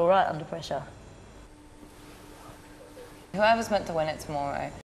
All right under pressure. Whoever's meant to win it tomorrow